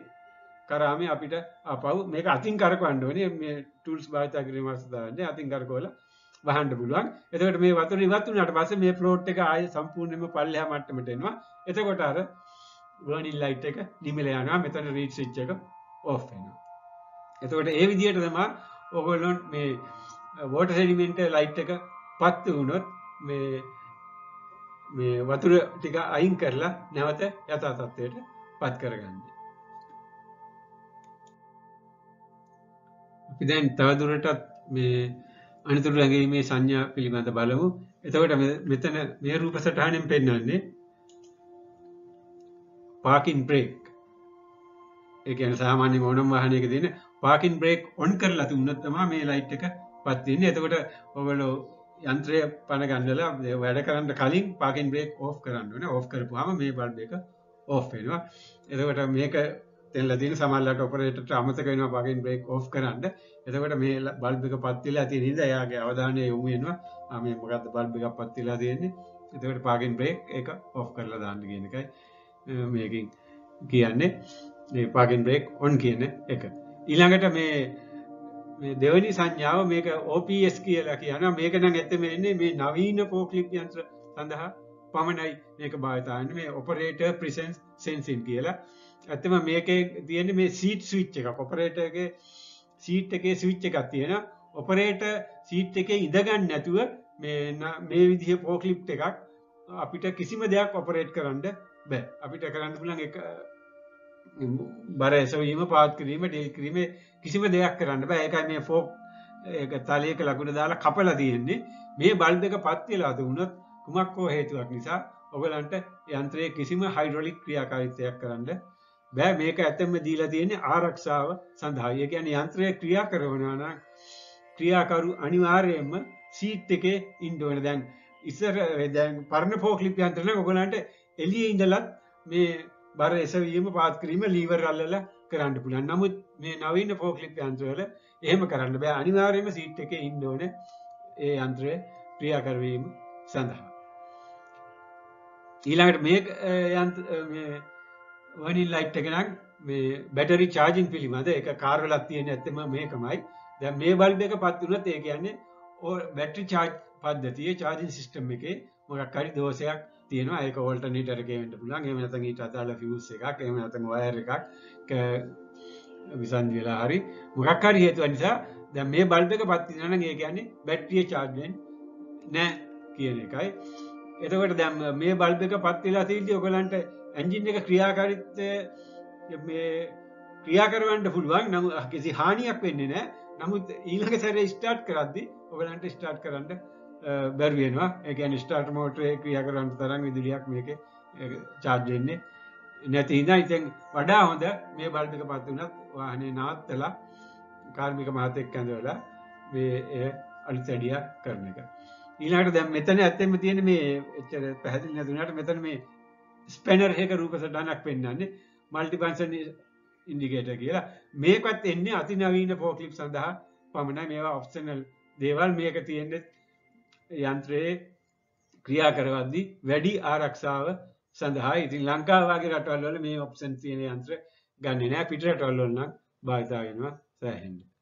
කරාමේ අපිට අපව් මේක අතින් කරකවන්න ඕනේ මේ ටූල්ස් භාවිත කිරීම අවස්ථාවේ අතින් කරකවලා වහන්න පුළුවන්. එතකොට මේ වතුර ඉවත් වුණාට පස්සේ මේ ෆ්ලෝට් එක ආයේ සම්පූර්ණයෙන්ම පල්ලෙහා මට්ටමට එනවා. එතකොට අර වර්නිල් ලයිට් එක නිමිල යනවා. මෙතන රීඩ් ස්විච් එක ඕෆ් වෙනවා. එතකොට ඒ විදිහට තමයි ඔයගොල්ලෝ මේ වෝටර් සෙඩිමෙන්ට් ලයිට් එක පත් වුණොත් මේ මේ වතුර ටික අයින් කරලා නැවත යථා තත්ත්වයට පත් කරගන්නේ. අපි දැන් තවදුරටත් මේ අනතුරු රැඟීමේ සංඥා පිළිබඳ බලමු. එතකොට මෙතන මේ රූප සටහනෙන් පෙන්වන්නේ පාකින් බ්‍රේක්. ඒ කියන්නේ සාමාන්‍ය ඕනම වාහනයක තියෙන පාකින් බ්‍රේක් ඔන් කරලා තුනත් තමයි මේ ලයිට් එක පත් වෙන්නේ. එතකොට ඔයගොල්ලෝ යන්ත්‍රය පණ ගන්නලා වැඩ කරන්න කලින් පාකින් බ්‍රේක් ඕෆ් කරන්න ඕනේ. ඕෆ් කරපුවාම මේ බල්බ් එක ඕෆ් වෙනවා. එතකොට මේක තෙල්ලා තියෙන සමහරවිට ඔපරේටර්ට අමතක වෙනවා පාකින් බ්‍රේක් ඕෆ් කරන්න. එතකොට මේ බල්බ් එක පත් වෙලා තියෙන ඉඳ එයාගේ අවධානය යොමු වෙනවා. ආ මේ මොකද්ද බල්බ් එකක් පත් වෙලා තියෙන්නේ. එතකොට පාකින් බ්‍රේක් එක ඕෆ් කරලා දාන්න කියන එකයි මේකෙන් කියන්නේ. මේ පාකින් බ්‍රේක් ඔන් කියන එක. ඊළඟට මේ මේ දෙවැනි සංඥාව මේක OPS කියලා කියනවා. මේක නම් ඇත්තම වෙන්නේ මේ නවීන ෆෝක්ලිප් යන්ත්‍ර සඳහා පමණයි මේක භාවිතා වෙන්නේ. මේ ඔපරේටර් ප්‍රෙසෙන්ස් සෙන්සින් කියලා. ඇත්තම මේකේ තියෙන්නේ මේ සීට් ස්විච් එකක්. ඔපරේටර් එකේ සීට් එකේ ස්විච් එකක් තියෙනවා. ඔපරේටර් සීට් එකේ ඉඳගන්න නැතුව මේ මේ විදිහේ ෆෝක්ලිප් එකක් අපිට කිසිම දෙයක් ඔපරේට් කරන්න බෑ. අපිට කරන්න පුළුවන් එක බර එසවීම පාත් කිරීම ඩෙල් කිරීම කිසිම දෙයක් කරන්න බෑ. ඒකයි මේ ෆෝක් ඒක තලයක ලකුණ දාලා කපලා තියෙන්නේ. මේ බල්බ් එක පත් වෙලා දුනොත් කුමක් හෝ හේතුවක් නිසා ඔයගලන්ට යන්ත්‍රයේ කිසිම හයිඩ්‍රොලික් ක්‍රියාකාරීත්වයක් කරන්න බෑ මේක ඇත්තම දීලා තියෙන්නේ ආරක්ෂාව සඳහා. ඒ කියන්නේ යන්ත්‍රය ක්‍රියා කරනවා නම් ක්‍රියාකරු අනිවාර්යයෙන්ම සීට් එකේ ඉන්න ඕනේ. දැන් ඉස්සර දැන් පරණ ෆෝක්ලිප් යන්ත්‍ර නම් ඔයගලන්ට එළියේ ඉඳලත් මේ බර එසවීම පාත් කිරීම ලීවර් අල්ලලා කරන්න පුළුවන්. නමුත් මේ නවීන ෆෝක්ලිප් යන්ත්‍රවල එහෙම කරන්න බෑ. අනිවාර්යයෙන්ම සීට් එකේ ඉන්න ඕනේ ඒ යන්ත්‍රය ක්‍රියා කරවීම සඳහා. ඊළඟට මේ මේ වර්නිල් ලයිට් එක නම් මේ බැටරි චාර්ජින් පිළිබඳ ඒක කාර් වලක් තියෙන ඇත්තම මේකමයි. දැන් මේ බල්බ් එක පත් වුණොත් ඒ කියන්නේ බැටරි චාර්ජ් පද්ධතියේ චාර්ජින් සිස්ටම් එකේ මොකක් හරි දෝෂයක් තියෙනවා. ඒක ඕල්ටර්නේටර් එකේ වෙන්න පුළුවන්. එහෙම නැත්නම් ඊට අදාළ ෆියුස් එකක් එහෙම නැත්නම් වයර් එකක් විසන්දි වෙලා හරි මොකක් හරි හේතුවක් නිසා දැන් මේ බල්බ් එක පත් වෙනවා නම් ඒ කියන්නේ බැටරිය චාර්ජ් වෙන්නේ නැහැ කියන එකයි. එතකොට දැන් මේ බල්බ් එක පත් වෙලා තියෙද්දි ඔයගලන්ට එන්ජින් එක ක්‍රියාකාරීත්වය මේ ක්‍රියා කරවන්න පුළුවන්. නමුත් කිසි හානියක් වෙන්නේ නැහැ. නමුත් ඊළඟ සැරේ ස්ටාර්ට් කරද්දි ඔයගලන්ට ස්ටාර්ට් කරන්න බැරි වෙනවා. ඒ කියන්නේ ස්ටාර්ට් මෝටරේ ක්‍රියා කරන්න තරම් විදුලියක් මේකේ චාර්ජ් වෙන්නේ නැති ඉඳන් ඉතින් වඩා හොඳ මේ බල්බ් එක පත් වුණත් වාහනේ නවත්තලා කාර්මික මහතෙක් ඇඳවලා මේ අලුත් ඇඩියා කරන එක. ඊළඟට දැන් මෙතන ඇත්තෙම තියෙන මේ එච්චර පැහැදිලි නැතුණාට මෙතන මේ ස්පැනර් එක රූප සටහනක් පෙන්වන්නේ මල්ටි ෆන්ක්ෂන් ඉන්ඩිකේටර් කියලා. මේකත් එන්නේ අතිනවීන ෆෝක්ලිප් සඳහා පමණයි. මේවා ඔප්ෂනල් දේවල්. මේක තියෙන්නේ යන්ත්‍රයේ ක්‍රියා කරවද්දී වැඩි ආරක්ෂාව සඳහා. ඉතින් ලංකාව වගේ රටවල් වල මේ ඔප්ෂන් තියෙන යන්ත්‍ර ගන්නේ නැහැ. පිට රටවල් වල නම් භාවිතා වෙනවා. සෑහෙන්න.